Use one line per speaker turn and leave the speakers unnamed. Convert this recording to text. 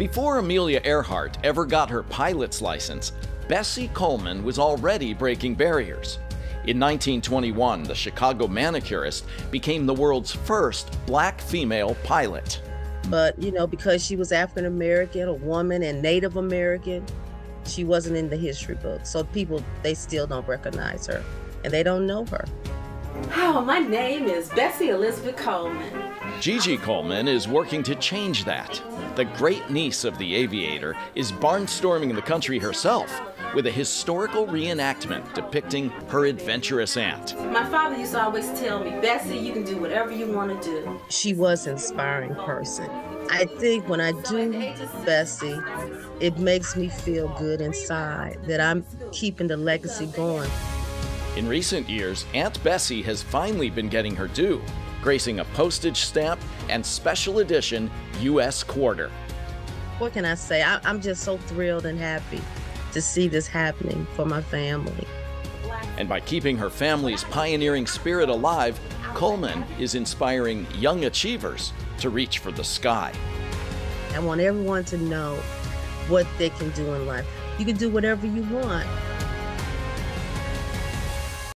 Before Amelia Earhart ever got her pilot's license, Bessie Coleman was already breaking barriers. In 1921, the Chicago manicurist became the world's first black female pilot.
But, you know, because she was African American, a woman, and Native American, she wasn't in the history book. So people, they still don't recognize her and they don't know her.
Hi, my name is Bessie Elizabeth Coleman.
Gigi Coleman is working to change that. The great niece of the aviator is barnstorming the country herself with a historical reenactment depicting her adventurous aunt.
My father used to always tell me, Bessie, you can do whatever you want to do.
She was an inspiring person. I think when I do Bessie, it makes me feel good inside that I'm keeping the legacy going.
In recent years, Aunt Bessie has finally been getting her due, gracing a postage stamp and special edition U.S. quarter.
What can I say? I, am just so thrilled and happy to see this happening for my family.
And by keeping her family's pioneering spirit alive, Coleman is inspiring young achievers to reach for the sky.
I want everyone to know what they can do in life. You can do whatever you want.